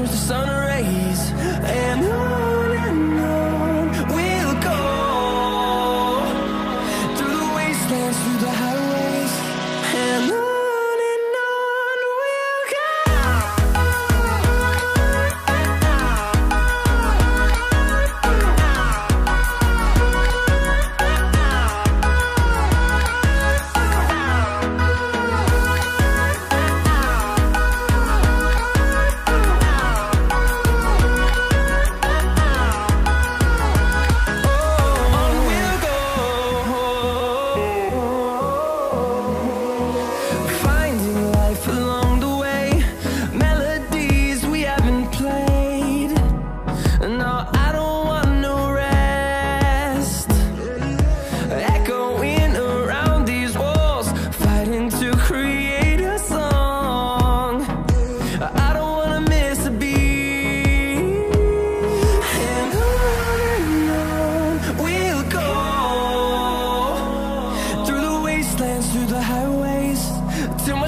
was the sun rays.